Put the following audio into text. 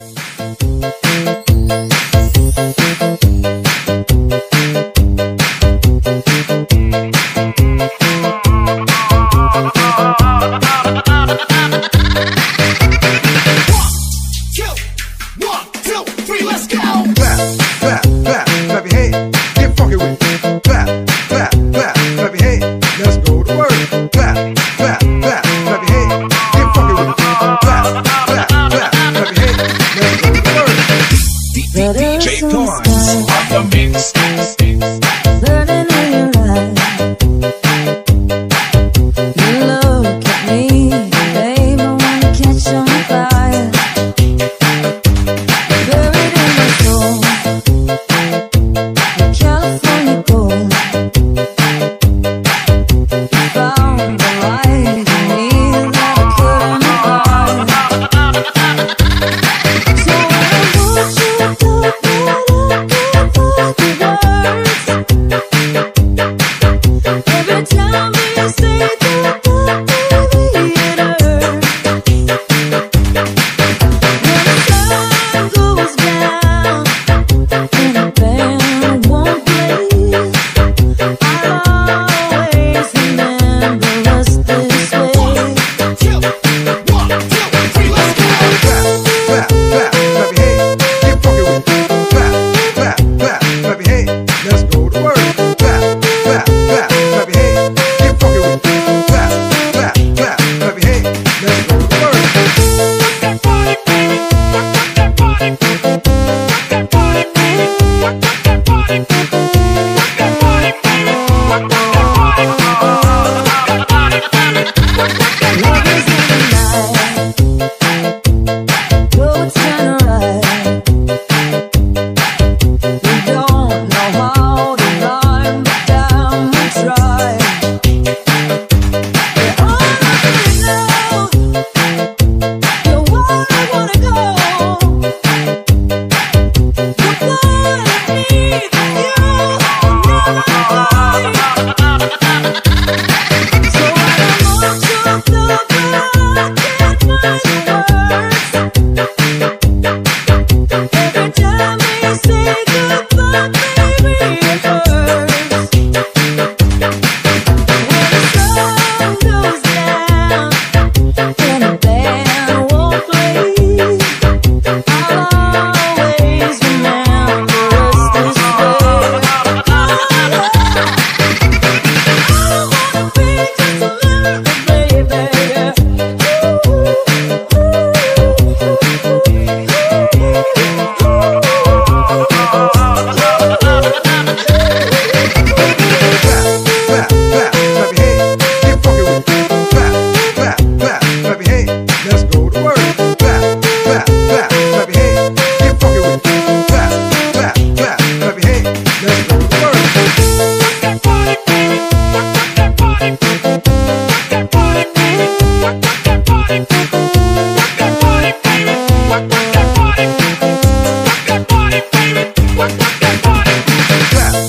Thank you. stop, stop, stop, That's clap.